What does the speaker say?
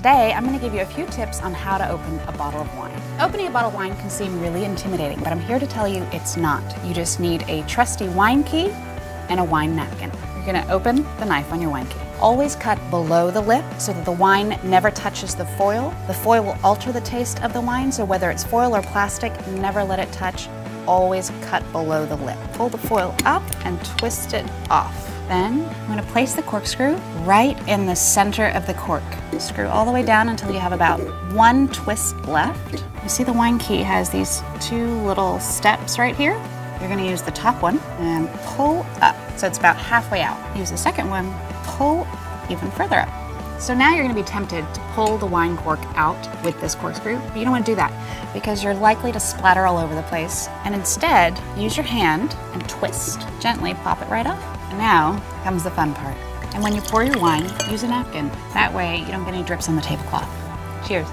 today I'm going to give you a few tips on how to open a bottle of wine. Opening a bottle of wine can seem really intimidating, but I'm here to tell you it's not. You just need a trusty wine key and a wine napkin. You're going to open the knife on your wine key. Always cut below the lip so that the wine never touches the foil. The foil will alter the taste of the wine, so whether it's foil or plastic, never let it touch. Always cut below the lip. Pull the foil up and twist it off. Then I'm going to place the corkscrew right in the center of the cork. Screw all the way down until you have about one twist left. You see the wine key has these two little steps right here. You're going to use the top one and pull up. So it's about halfway out. Use the second one, pull even further up. So now you're going to be tempted to pull the wine cork out with this corkscrew, but you don't want to do that because you're likely to splatter all over the place. And instead, use your hand and twist. Gently pop it right off. Now comes the fun part. And when you pour your wine, use a napkin. That way you don't get any drips on the tablecloth. Cheers.